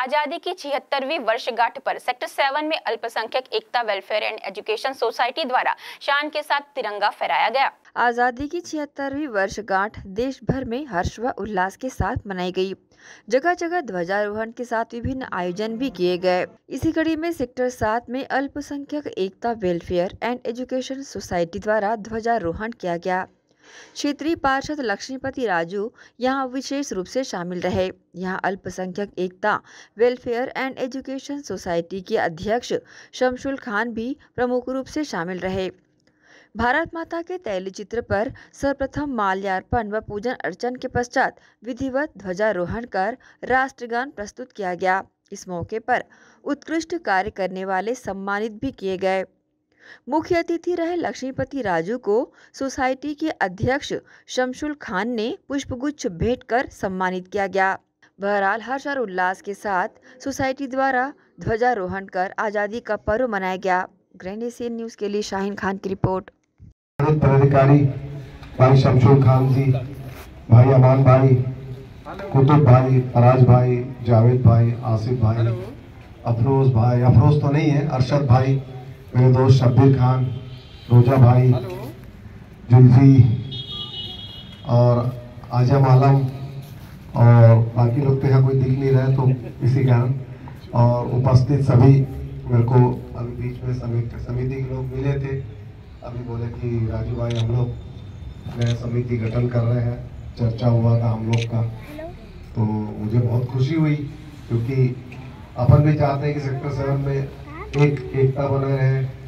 आज़ादी की छिहत्तरवीं वर्षगांठ पर सेक्टर सेवन में Alpsankhyak Ekta welfare and education society द्वारा शान के साथ तिरंगा फहराया गया। आज़ादी की छिहत्तरवीं वर्षगांठ देश भर में हर्ष व उल्लास के साथ मनाई गई। जगह जगह ध्वजारोहण के साथ विभिन्न आयोजन भी किए गए। इसी कड़ी में सेक्टर सात में Alpsankhyak Ekta welfare and education society द्वारा ध्वजारोहण किया गया। क्षेत्रीय पार्षद लक्ष्मीपति राजू यहाँ विशेष रूप से शामिल रहे। यहाँ Alpsankhyak Ekta welfare and education society के अध्यक्ष शमशुल खान भी प्रमुख रूप से शामिल रहे। भारत माता के तैली चित्र पर सर्वप्रथम माल्यार्पण व पूजन अर्चन के पश्चात विधिवत ध्वजारोहण कर राष्ट्रगान प्रस्तुत किया गया। इस मौके पर उत्कृष्ट कार्य करने वाले सम्मानित भी किए गए। मुख्य अतिथि रहे लक्ष्मीपति राजू को सोसाइटी के अध्यक्ष शमशुल खान ने पुष्पगुच्छ भेंट कर सम्मानित किया गया। बहरहाल हर्ष और उल्लास के साथ सोसाइटी द्वारा ध्वजारोहण कर आज़ादी का पर्व मनाया गया। ग्रैंड एशियन न्यूज़ के लिए शाहीन खान की रिपोर्ट। पदाधिकारी भाई शमशुल खान जी भाई अमान भाई कुतुब भाई फराज भाई जावेद भाई आसिफ भाई अफरोज भाई अफरोज तो नहीं है अरशद भाई मेरे दोस्त शब्बीर खान रोजा भाई जुल्फी और आज़म आलम और बाकी लोग तो यहाँ कोई दिख नहीं रहे तो इसी कारण और उपस्थित सभी मेरे को अभी बीच में समिति समिति के लोग मिले थे। अभी बोले कि राजू भाई हम लोग नया समिति गठन कर रहे हैं। चर्चा हुआ था हम लोग का। तो मुझे बहुत खुशी हुई क्योंकि अपन भी चाहते हैं कि सेक्टर सेवन में एक एकता बना रहे